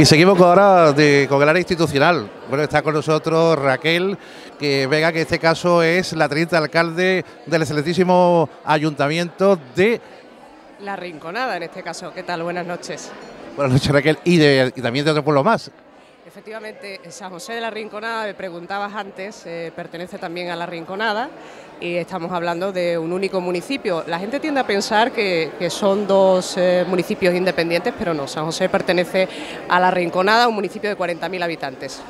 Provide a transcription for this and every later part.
Y seguimos ahora de, con el área institucional. Bueno, está con nosotros Raquel, que venga, que en este caso es la teniente alcalde del excelentísimo ayuntamiento de... La Rinconada, en este caso. ¿Qué tal? Buenas noches. Buenas noches, Raquel. Y, de, y también de otro pueblo más. Efectivamente, San José de la Rinconada, me preguntabas antes, eh, pertenece también a la Rinconada y estamos hablando de un único municipio. La gente tiende a pensar que, son dos eh, municipios independientes, pero no, San José pertenece a la Rinconada, un municipio de 40.000 habitantes.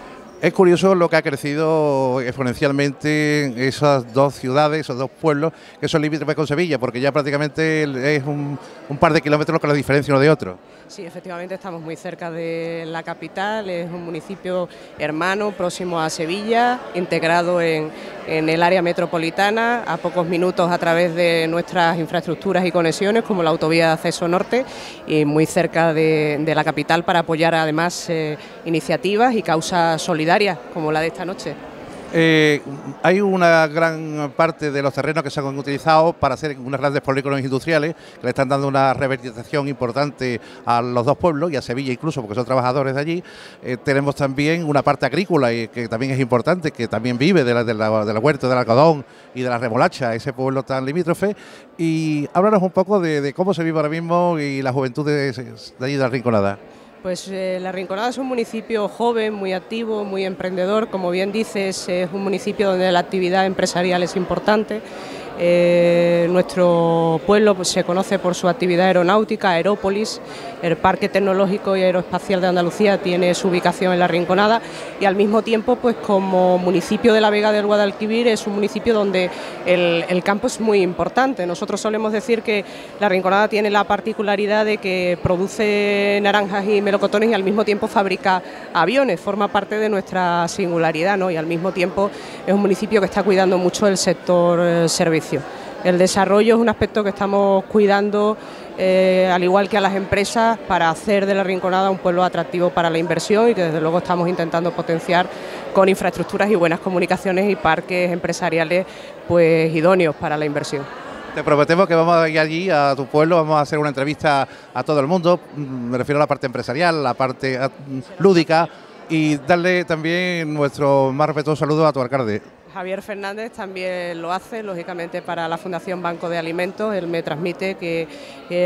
Es curioso lo que ha crecido exponencialmente esas dos ciudades, esos dos pueblos que son limítrofes con Sevilla, porque ya prácticamente es un, par de kilómetros con la diferencia uno de otro. Sí, efectivamente estamos muy cerca de la capital, es un municipio hermano, próximo a Sevilla, integrado en, el área metropolitana, a pocos minutos a través de nuestras infraestructuras y conexiones, como la autovía de acceso norte, y muy cerca de, la capital para apoyar además eh, iniciativas y causas solidarias como la de esta noche? Eh, hay una gran parte de los terrenos que se han utilizado para hacer unas grandes polígonos industriales que le están dando una revitalización importante a los dos pueblos y a Sevilla incluso porque son trabajadores de allí. Eh, tenemos también una parte agrícola y que también es importante, que también vive de la, de la, de la huerta del algodón y de la remolacha, ese pueblo tan limítrofe. Y háblanos un poco de, cómo se vive ahora mismo y la juventud de, de allí de la Rinconada. Pues eh, La Rinconada es un municipio joven, muy activo, muy emprendedor. Como bien dices, es un municipio donde la actividad empresarial es importante. Eh, nuestro pueblo pues, se conoce por su actividad aeronáutica, Aerópolis, el Parque Tecnológico y Aeroespacial de Andalucía tiene su ubicación en La Rinconada y al mismo tiempo, pues como municipio de la Vega del Guadalquivir es un municipio donde el, campo es muy importante. Nosotros solemos decir que La Rinconada tiene la particularidad de que produce naranjas y melocotones y al mismo tiempo fabrica aviones, forma parte de nuestra singularidad ¿no? y al mismo tiempo es un municipio que está cuidando mucho el sector eh, El desarrollo es un aspecto que estamos cuidando eh, al igual que a las empresas, para hacer de la Rinconada un pueblo atractivo para la inversión y que desde luego estamos intentando potenciar con infraestructuras y buenas comunicaciones y parques empresariales pues idóneos para la inversión. Te prometemos que vamos a ir allí, a tu pueblo, vamos a hacer una entrevista a todo el mundo, me refiero a la parte empresarial, la parte mm, lúdica, y darle también nuestro más respetuoso saludo a tu alcalde. Javier Fernández también lo hace, lógicamente, para la Fundación Banco de Alimentos. Él me transmite que,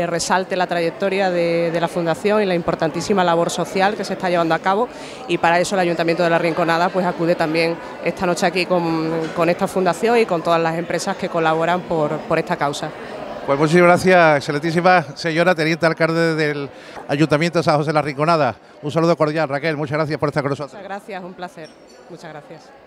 resalte la trayectoria de, la Fundación y la importantísima labor social que se está llevando a cabo y para eso el Ayuntamiento de la Rinconada pues acude también esta noche aquí con, esta fundación y con todas las empresas que colaboran por, por esta causa. Pues muchísimas gracias, excelentísima señora Teniente Alcalde del Ayuntamiento de San José de la Rinconada. Un saludo cordial, Raquel, muchas gracias por estar con nosotros. Muchas gracias, un placer. Muchas gracias.